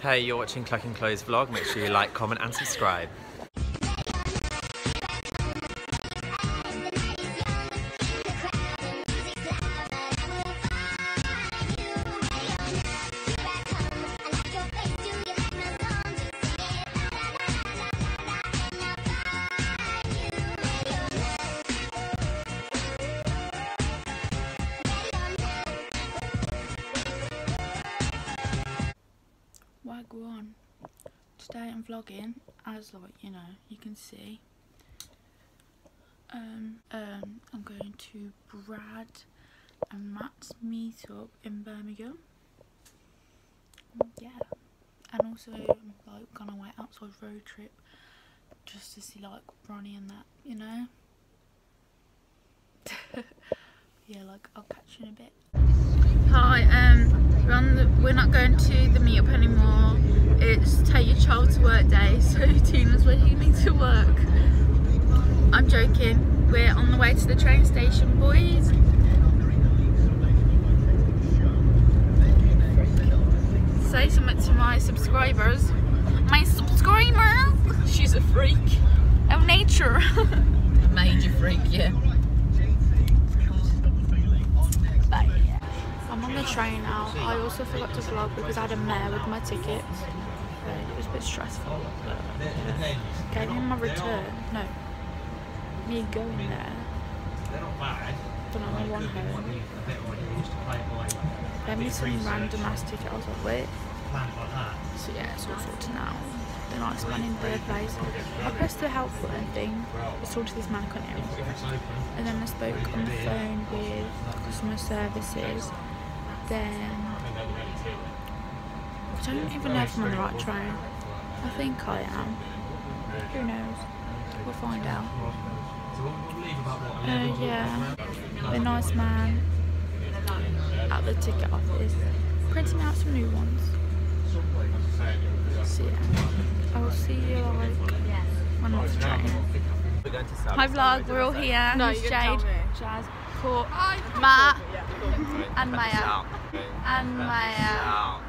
Hey, you're watching Clucking Chloe's vlog. Make sure you like, comment, and subscribe. Um, I'm going to Brad and Matt's meetup in Birmingham. Yeah, and also like going on away outside road trip just to see like Bronnie and that, you know. yeah, like I'll catch you in a bit. Hi, um, we're, on the, we're not going to the meetup anymore. It's take your child to work day, so Tina's waiting to work. I'm joking. We're on the way to the train station, boys. Say something to my subscribers. My subscribers! She's a freak. Of nature. A major freak, yeah. I'm on the train now. I also forgot to vlog because I had a mare with my ticket. It was a bit stressful. But yeah. Gave me my return. No. Me going there. But on the one home. Gave me some random ass ticket. I was like, wait. So yeah, it's all sorted now. They're not in third place. I pressed the help button thing. I talked to this man, I couldn't hear. And then I spoke on the phone with customer services. Then I don't even know if I'm on the right train. I think I am. Who knows? We'll find out. Uh, yeah, the nice man at the ticket office printing out some new ones. So yeah, I will see you like when I'm on the train. We're going to South Hi vlog, we're all here. No, Here's you're Jade. Jazz, Court, Matt, and Maya. And Maya. Out.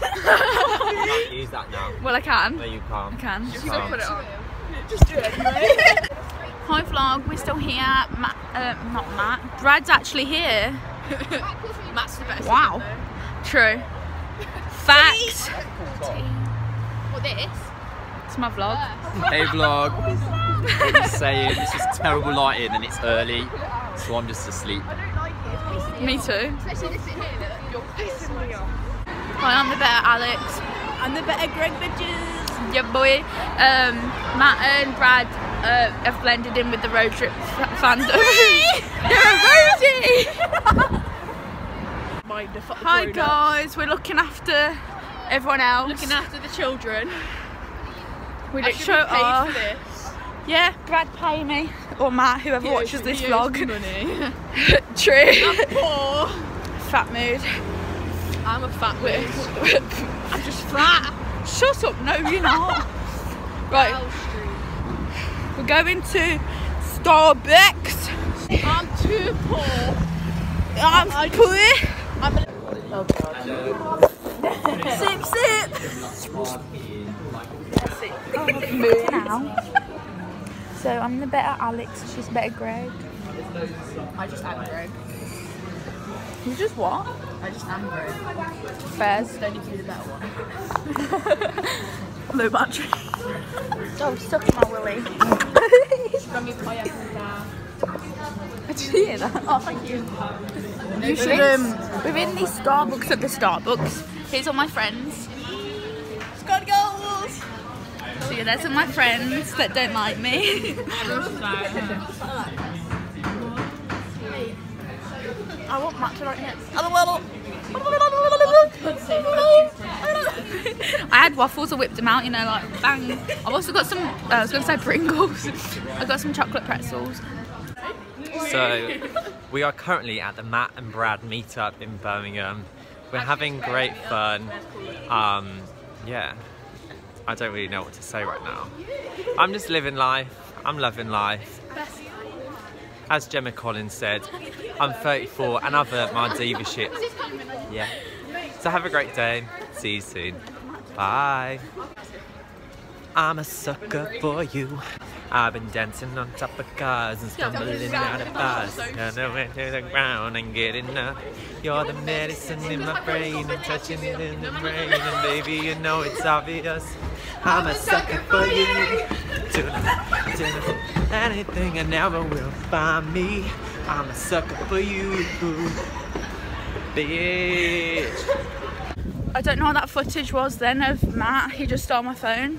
You can't use that now. Well, I can. No, you can't. I can. You can't. Just do it anyway. Hi vlog, we're still here. Matt, uh, not Matt. Brad's actually here. Matt's the best. Wow. True. Facts. What this? It's my vlog. Hey vlog. What are you saying? This is terrible lighting and it's early, so I'm just asleep. Like Me too. Especially this bit here you're pissing me off. Hi, I'm the better Alex. I'm the better Greg bitches. Yeah, boy. Um, Matt and Brad uh, have blended in with the road trip fandom. You're a roadie. Mind the fuck Hi guys, we're looking after everyone else. Looking after the children. we I should show paid off. for this. Yeah, Brad pay me or Matt, whoever He watches this vlog. money. True. Poor. Fat mood. I'm a fat bitch. I'm just fat. Shut up. No, you're not. right, Street. we're going to Starbucks. I'm too poor. I'm I- poor. I'm a Oh god. Sip, sip. now. So I'm the better Alex. She's the better Greg. I just am Greg. You just what? I just am Greg. Fairs. Don't need to be the better one. Low battery. Oh, suck my willy. From your pie apple down. Did you hear that? Oh, thank you. You should um. We're in the Starbucks at the Starbucks. Here's all my friends. Scott goals. So yeah, there's all my friends that don't like me. I want Matt to like it. I had waffles, I whipped them out, you know, like bang. I've also got some, uh, I was going to say Pringles. I got some chocolate pretzels. So, we are currently at the Matt and Brad meetup in Birmingham. We're having great fun. Um, yeah, I don't really know what to say right now. I'm just living life. I'm loving life. As Gemma Collins said, I'm 34 and I've learnt my diva shit. Yeah. So have a great day. see you soon. Bye. I'm a sucker for you. I've been dancing on top of cars and stumbling out of bars. And I went to the ground and getting up. You're the medicine in my brain and touching it in the brain. And baby, you know it's obvious. I'm a sucker for you. Anything and never will find me. I'm a sucker for you. Bitch. I don't know what that footage was then of Matt. He just stole my phone.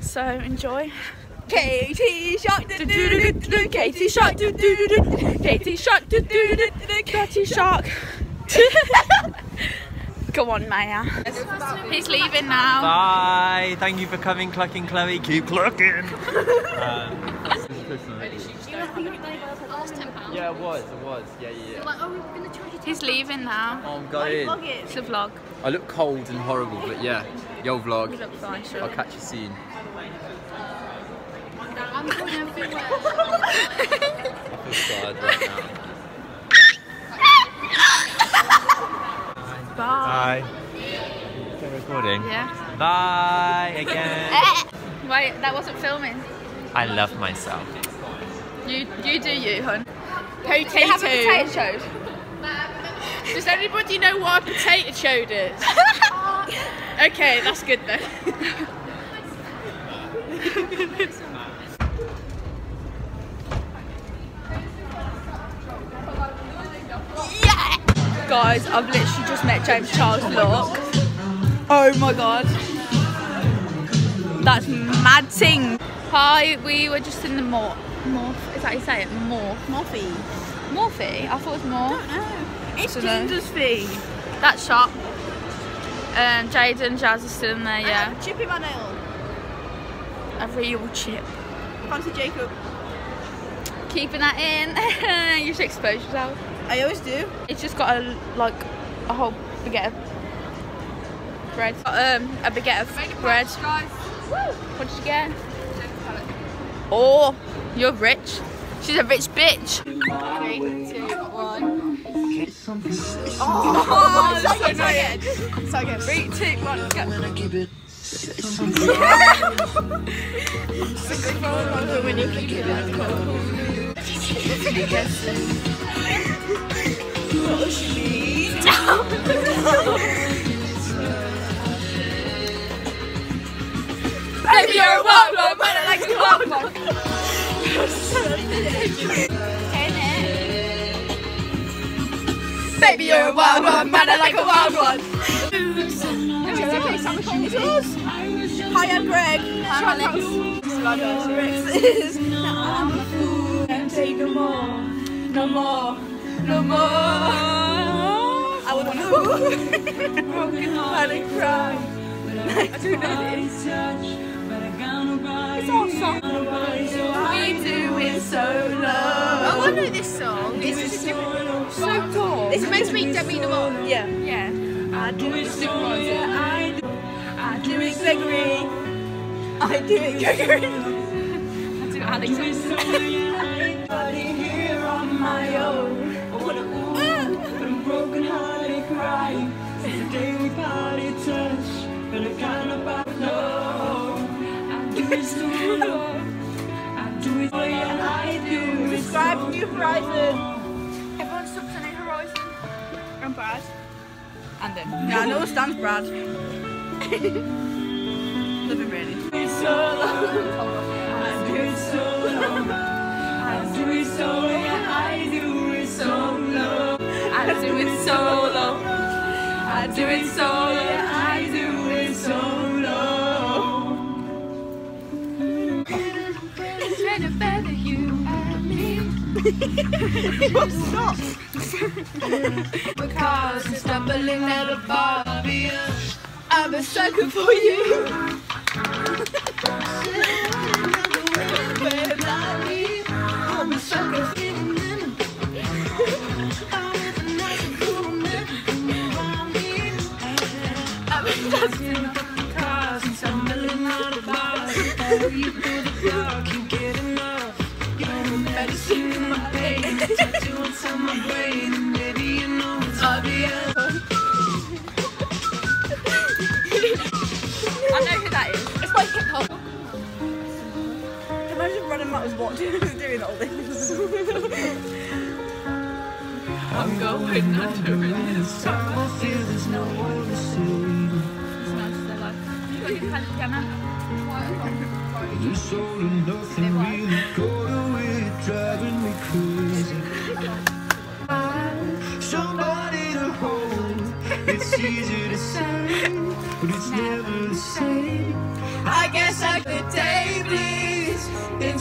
So enjoy. Katie Shark, do. Katie Shark, do. Katie do. Katie Shark. Go on, Maya. He's leaving now. Bye. Thank you for coming, clucking Chloe. Keep clucking. um, yeah, it was. It was. Yeah, yeah. yeah. He's leaving now. Oh, I'm going. It's a vlog. I look cold and horrible, but yeah. Yo, You vlog. look fine, I'll catch you soon. I feel sad right now. Bye. Bye. Still recording? Yeah. Bye again. Wait, that wasn't filming. I love myself. You you do you, hun. Potato. You have a potato chode. Does anybody know what a potato chode is? okay, that's good then. Guys, I've literally just met James Charles Look. Oh my god. That's mad thing. Hi, we were just in the Morph. Morph, is that how you say it? Morph. Morphe. Morphe? I thought it was Morph. No. It's Dunno. Ginger's fee. That shop. Um, and Jade and Jazz are still in there, yeah. Chip in my nail. A real chip. Fancy Jacob. Keeping that in. you should expose yourself. I always do. It's just got a like a whole baguette of bread. Um, a baguette of bread. What did you get? Oh, you're rich. She's a rich bitch. Oh, so good. So good. Three, two, one, go. when you it Baby, you're a wild one, but I like to wild one. Baby, you're a wild one, man, I like a wild one. Hi, I'm Greg. Hi, Alex. Rex is. I'm a fool and take no more. No more. No more. I would want to broken heart and cry. I do know. It's awesome. We do it so. Oh, I know this song. This is different. so cool. This makes me Demi Lovato. Yeah. Yeah. I do it so I do. I do it Gregory. I do it Gregory. I do Alex. here on my own. Horizon. Everyone stops on New Horizon. I'm Brad. And then. Yeah, I know stands Brad. Love him really. It's so low. I do it so low. I do it so yeah, I do it so low. I do it solo. I do it so You're because I'm stumbling at a barbie. I'm a sucker for you. I'm a sucker for you. I'm. What is doing all this. I'm going under this I feel there's no one to save. This all and nothing really got away, driving me crazy. Somebody to hold, it's easy to say, but it's never the same. I guess I could day bleeds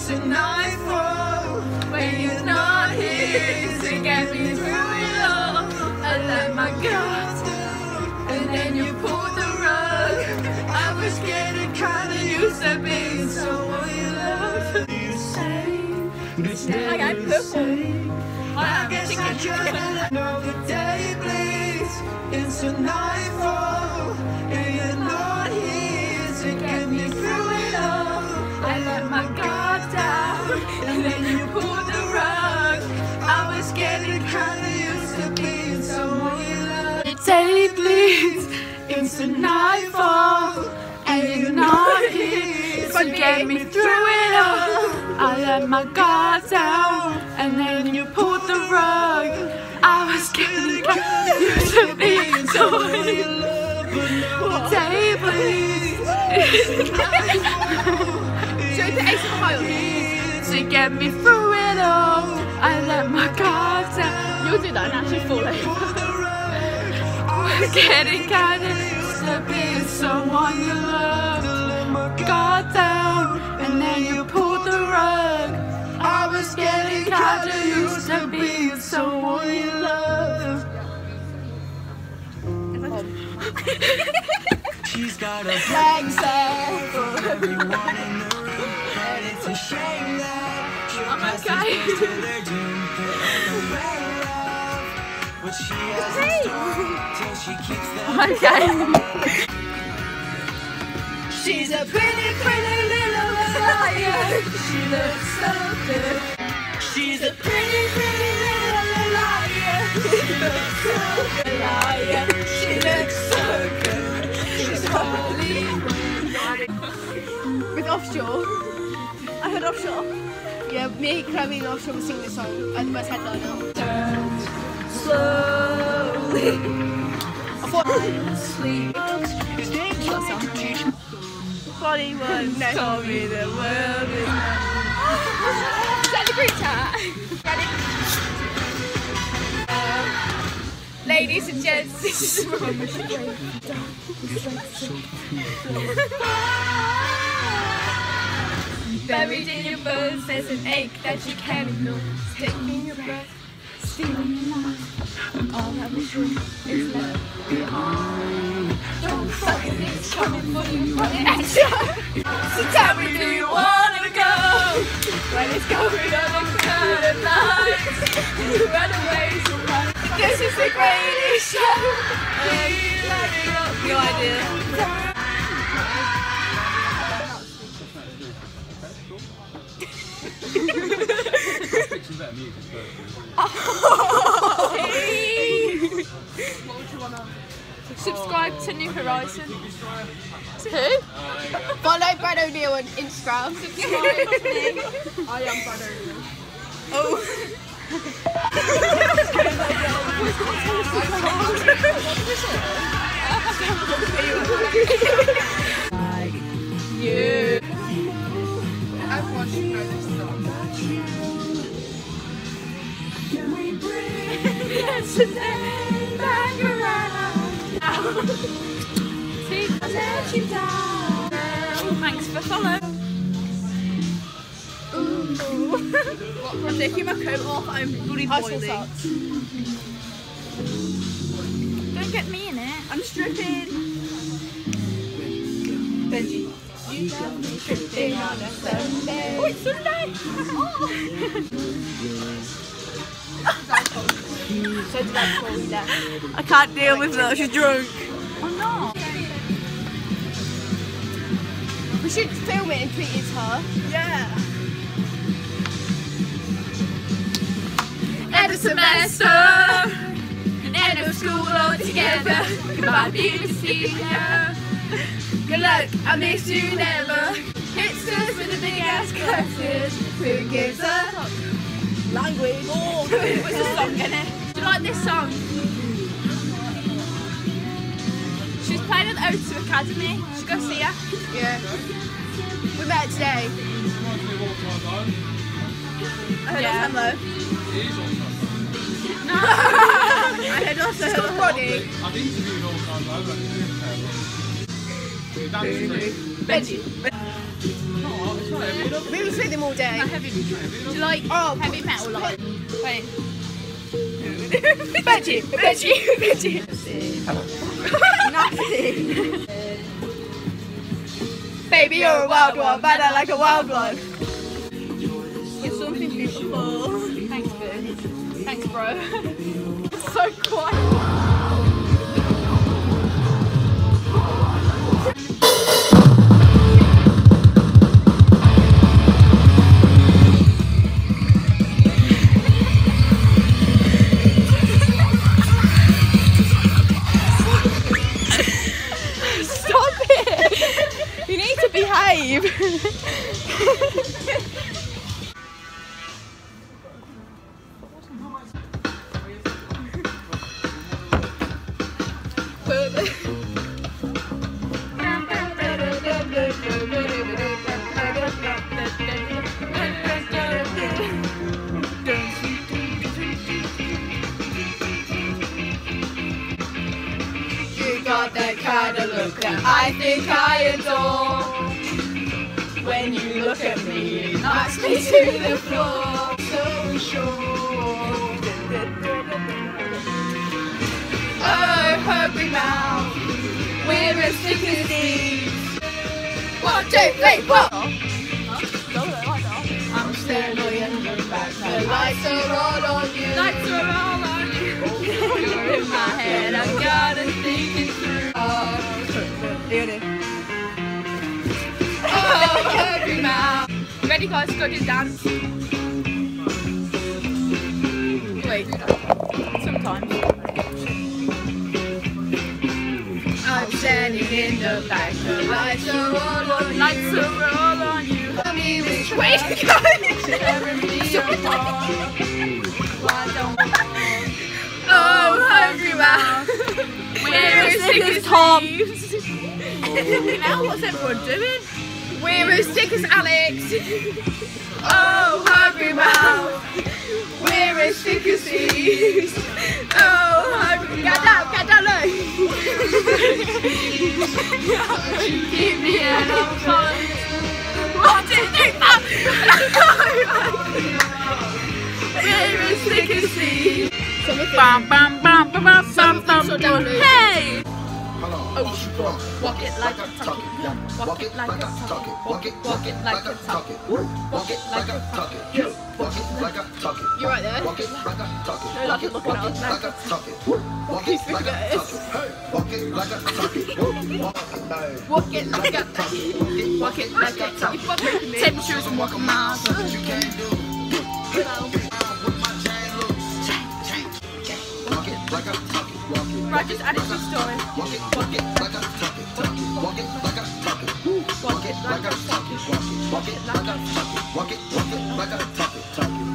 into nightfall when you're not here to get me through it all. I let my guard down and then you pulled the rug. I was getting kinda used to being someone you love. The same, but it's never Okay, the purple. same. I guess guess I I know the day bleeds into nightfall and you're not here to get me through it all. I let my guard down and then you pulled the rug. I was getting used to being you the day Ace of Fire to get me through it all. I let my guard down. You'll do that and actually fall over. Getting kinda used to being someone you love. Guard down, and then you pulled the rug. I was getting kinda used to being someone you love. She's got a Thanks, uh, for everyone in the room, but it's a shame that she'll pass these okay. days till they're them. Okay. She's a pretty, pretty little liar. She looks so good. She's a pretty, pretty little liar. She looks so good. Liar. She looks so good. She's Hollywood. with Offshore. I heard Offshore. Yeah, me, Chloe and Offshore will sing this song the best headliner. Slowly. His name's Hollywood. No. Me the world is Is that the group chat? Ladies and gents, this is Buried in your bones, there's an ache that you can't ignore. Taking your breath, stealing your life. All that we is left behind. Don't fucking it's coming for you, run it at you. So tell me, do you wanna go? When it's going on a curtain line, you run away so. This is the greatest show. Brad O'Neill on Instagram. I am O'Neill. Oh. Everyone should know this song. Yesterday, back around. I let you down. Thanks for following. I'm taking my coat off. I'm bloody boiling. Don't get me in it. I'm stripping. Benji. You got me tripping on a Sunday. Oh, it's Sunday. So did I before we left. I can't deal with that. She's drunk. Oh We should film it and tweet it her. Yeah. End of semester. End of school all together. Goodbye. Good luck, I miss you never. It's Texas with the big ass curses. Who gives a Language. Oh, what's the song in it? Do you like this song? She's playing at the O2 Academy. Should go see her. Yeah. We met her today. I heard Yeah. yeah. hello. I heard also It's called Bronnie. I've interviewed all kinds of Benji. No, it's not heavy enough. We was with him all day. Heavy. Do you like Oh, heavy metal? Like, wait. Benji, Benji, Benji. Baby, you're a wild one, but I like a wild one. It's something beautiful. Thanks, boo. Thanks, bro. It's so quiet. Knocks me to the floor. So sure. Oh, hungry mouth, we're as thick as thieves. One, two, three, four. I'm standing in the back. The lights are all on you. Lights are all on you. You're in my head. I gotta think it through. Oh, hungry mouth. Ready, guys? Go do dance. Wait. Sometimes. I'm standing in the back. The lights are all on you. Lights are all on you. Tell me which way to go. Tearing me apart. Why don't Oh, oh hungry mouth. We're as Tom. now what's everyone doing? We're as sick as Alex. Oh, hungry mouth. We're as sick as thieves. Oh, hungry Get down, get down low. Keep me in a fight. One, two, three, four. We're as sick as thieves. Bam, bam, bam, bam, bam, bam, bam, bam. Hey! Oh, walk it like a tuck it. Walk it like a tuck it. Walk it, walk it like a tuck it. Walk it like a tuck it. You're right there. No, like it looking at us. Walk it like a tuck it. Walk it like a tuck it. Ten shoes and walk a mile. Right, just add it to the story. Walk it like a tuck it. Walk it like a tuck it. Walk it like a tuck it. Walk it like a tuck it. Walk it, walk it like it, tuck it.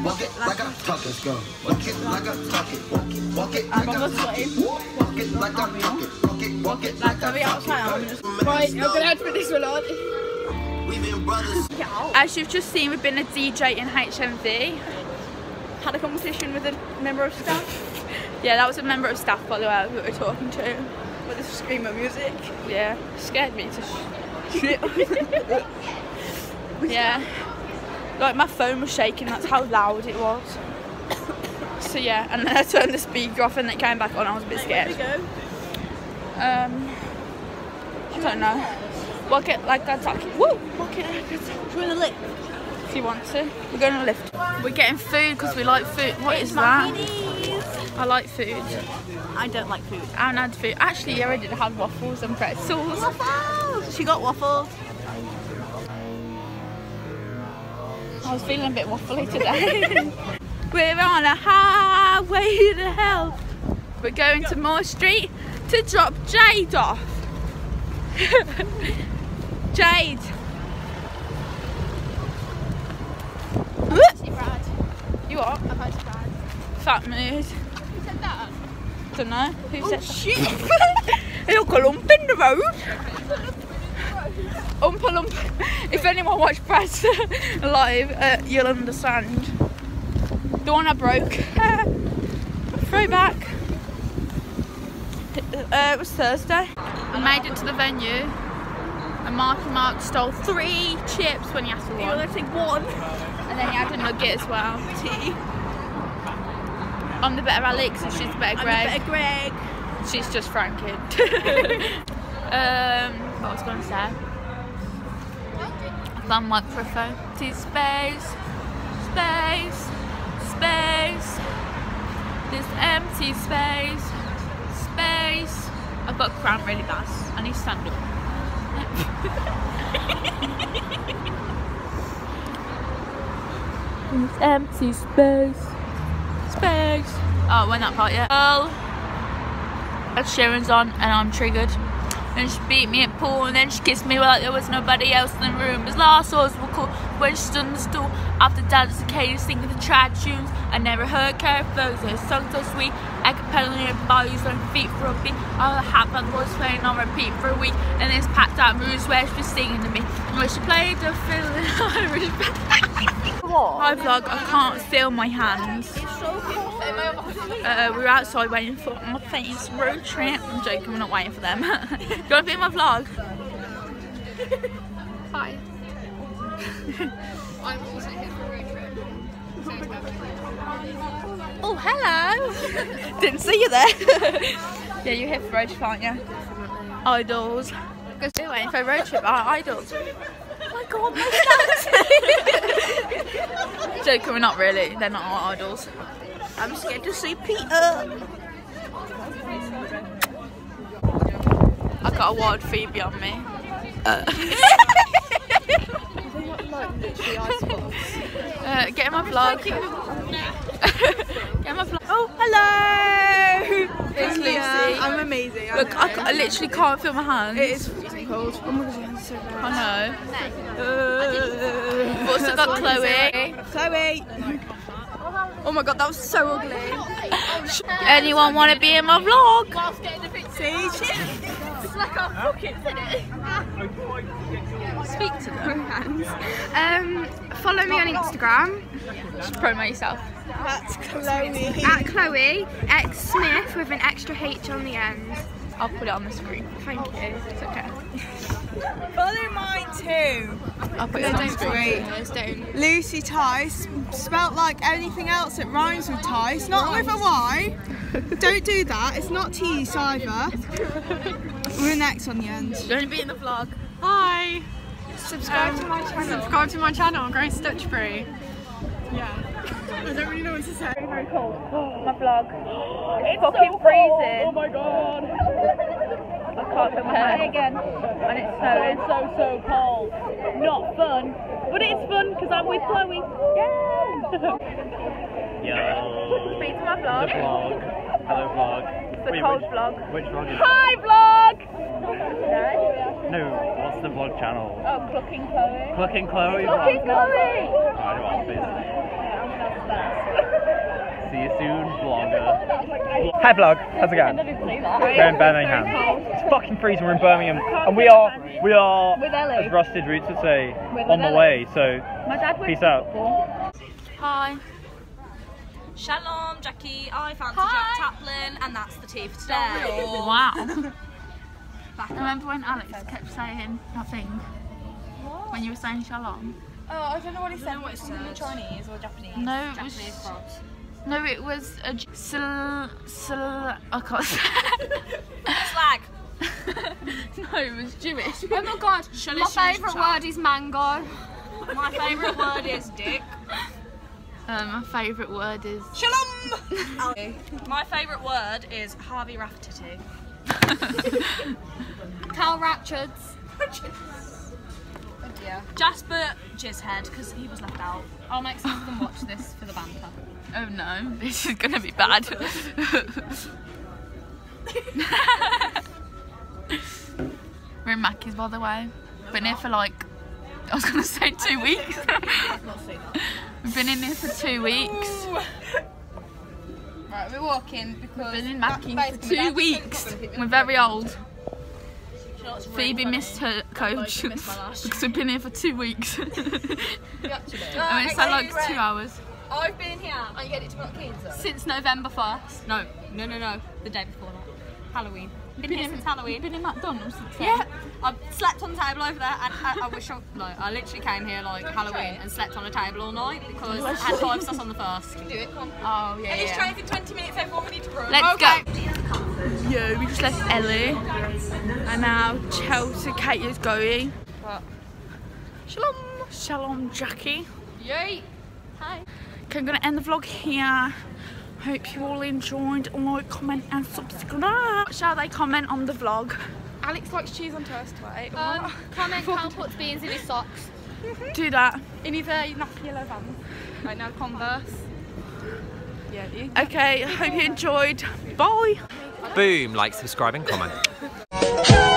Walk it like a tuck it. Let's go. Walk it like tuck it. Walk it, walk it like tuck it. Walk it like a tuck it. Walk it, walk it like a Are we tuck outside? I'm it. just Right, I'm gonna have to put this one on. As you've just seen, we've been a DJ in HMV. had a competition with a member of staff. Yeah, that was a member of staff, by the way, that we were talking to. With this screamer music. Yeah, scared me to shit. yeah, like my phone was shaking. That's how loud it was. So yeah, and then I turned the speaker off and it came back on. I was a bit scared. Um, I don't know. Walk it like a tuck. Woo! Walk it like a in the lift? if you want to. We're going to lift. We're getting food because we like food. What is that? I like food. I don't like food. I haven't had food. Actually, yeah, I did have waffles and pretzels. Waffles! She got waffles. I was feeling a bit waffly today. We're on a highway to hell. We're going to Moore Street to drop Jade off. Jade. You are? Fat mood. That? Don't know. Who said Shit! that? Look, a lump in the road. Oompa lump. If anyone watched Brad's live, uh, you'll understand. The one I broke. Throwback. Uh, it was Thursday. We made it to the venue. And Marky Mark stole three chips when he asked for one. gonna take one. And then he had a nugget as well. Tea. I'm the better Alex and she's the better I'm Greg. a bit of Greg. She's just franking. um, what was I going to say? That microphone. To space, space, space. This empty space, space. I've got cramp really bad. I need to stand up. this empty space, space. Oh, when that part, yeah. Well, Ed Sheeran's on and I'm triggered. And she beat me at pool and then she kissed me like there was nobody else in the room. As last were cool when she stood on the stool after dance and Katie singing the trad tunes. I never heard Carrickfergus, song so sweet. I could pedal in bodies on feet for a beat. All the hat band was playing on repeat for a week. And this packed out moves where she was singing to me. She played the fiddle Irish Hi vlog, I can't feel my hands. Uh, we were outside waiting for my face road trip. I'm joking, we're not waiting for them. Do you want to be in my vlog? Hi. I'm also here for road trip. So it's perfect. Oh, hello! Didn't see you there. yeah, you're here for road trip, aren't you? Idols. Because we're waiting for road trip, our idols. Oh my god, my stats! joking, we're not really. They're not our idols. I'm scared to see Peter. I got a wild Phoebe on me. Uh, get in my vlog. get in my vlog. Oh, hello! It's Lucy. I'm amazing. I Look. I, I literally can't feel my hands. It is freezing cold. Oh my god, your hands are so bad. I know. Uh, also got Chloe. Chloe. Oh my god, that was so ugly. Anyone want to be in my vlog? Whilst getting a picture. See? Like our pockets, it? Speak to them. Um, follow me on Instagram Just promote yourself. That's Chloe. at Chloe X Smith with an extra H on the end. I'll put it on the screen. Thank you. It's okay. Follow mine too. I'll put it on the screen. Don't. Lucy Tice, spelt like anything else that rhymes with Tice, not with a Y. Don't do that. It's not T's either. With an X on the end. You want to be in the vlog? Hi! Subscribe to um, my channel. Subscribe to my channel, Grace Stitchbury. I don't really know what to say. Very cold. My vlog. It's fucking freezing. Oh my god. I can't compare. again. And it's snowing. so, so cold. Not fun, but it's fun because I'm with Chloe. Yo. Speak to my vlog. vlog. Hello vlog. It's the cold vlog. Which vlog is Hi vlog! No, what's the vlog channel? Oh, Clucking Chloe. Clucking Chloe Clucking Chloe! Right, well, basically. See you soon, vlogger. Hi vlog, how's it going? We're in Birmingham. It's fucking freezing, we're in Birmingham. And we are, we are, With as Rusted Roots would say, on the way, so My dad went peace out. Hi. Shalom, Jackie. I fancy Hi. Jack Taplin, and that's the tea for today. Wow. I Remember when Alex kept saying nothing thing? When you were saying shalom? Oh, I don't know what he said. What something in Chinese or Japanese? No, it was. No, it was a sil, sil, I can't say. Slag. no, it was Jewish. Oh my god, my favourite word is mango. My favourite word is dick. Um, my favourite word is. Shalom. My favourite word is Harvey Rafferty. Carl Ratchards. Jasper Jizzhead, because he was left out. I'll make some of them watch this for the banter. Oh no, this is gonna be bad. We're in Mackie's, by the way. Been here for like, I was gonna say two weeks. We've been in here for two weeks. Right, we're walking because we've Been in that's Mackie for two weeks. We're very old. Phoebe missed her coach because we've been here for two weeks. I Actually. mean, it's like two hours. I've been here. And you get it to my kids. Since November 1st. No, no, no, no. The day before that. Halloween. Been here since Halloween. Been in McDonald's since then? Yeah, I slept on the table over there, and I, I wish I, no, I literally came here like Halloween and slept on a table all night because I had five sauce on the first. Can Do it, come on. Oh yeah. It's yeah. train's in 20 minutes, everyone, we need to run. Let's go. Yeah, we just left Ellie, and now Chelsea Kate is going. Shalom, shalom, Jackie. Yay. Okay, I'm gonna end the vlog here. Hope you all enjoyed. Like, comment, and subscribe. Shall they comment on the vlog? Alex likes cheese on toast, right? Um, comment Carl puts beans in his socks. Do that. In his uh, nappy yellow vans. Right now, Converse. Yeah, you. Okay, hope you enjoyed. Bye. Boom, like, subscribe, and comment.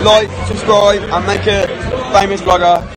like, subscribe, and make a famous vlogger.